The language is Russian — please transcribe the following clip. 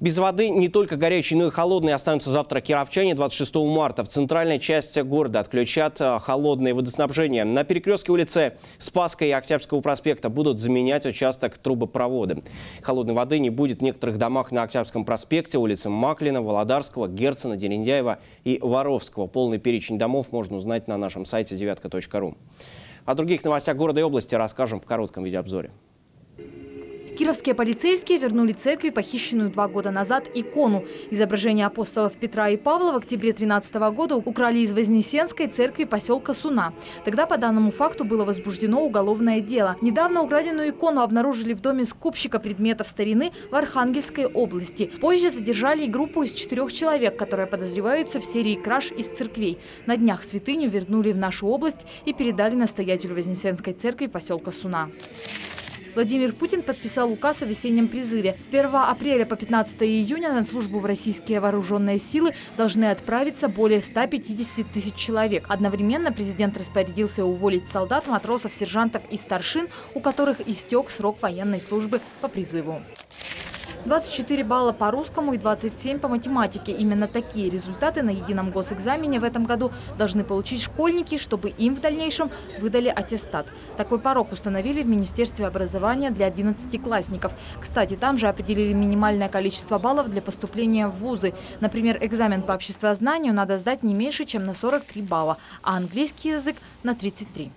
Без воды не только горячей, но и холодной останутся завтра кировчане. 26 марта в центральной части города отключат а, холодное водоснабжение. На перекрестке улицы Спасской и Октябрьского проспекта будут заменять участок трубопровода. Холодной воды не будет в некоторых домах на Октябрьском проспекте, улице Маклина, Володарского, Герцена, Дерендяева и Воровского. Полный перечень домов можно узнать на нашем сайте девятка.ру. О других новостях города и области расскажем в коротком видеообзоре. Кировские полицейские вернули церкви похищенную два года назад икону. Изображение апостолов Петра и Павла в октябре 13 года украли из Вознесенской церкви поселка Суна. Тогда по данному факту было возбуждено уголовное дело. Недавно украденную икону обнаружили в доме скупщика предметов старины в Архангельской области. Позже задержали и группу из четырех человек, которые подозреваются в серии краж из церквей. На днях святыню вернули в нашу область и передали настоятелю Вознесенской церкви поселка Суна. Владимир Путин подписал указ о весеннем призыве. С 1 апреля по 15 июня на службу в российские вооруженные силы должны отправиться более 150 тысяч человек. Одновременно президент распорядился уволить солдат, матросов, сержантов и старшин, у которых истек срок военной службы по призыву. 24 балла по русскому и 27 по математике. Именно такие результаты на едином госэкзамене в этом году должны получить школьники, чтобы им в дальнейшем выдали аттестат. Такой порог установили в Министерстве образования для 11-классников. Кстати, там же определили минимальное количество баллов для поступления в вузы. Например, экзамен по обществознанию надо сдать не меньше, чем на 43 балла, а английский язык на 33.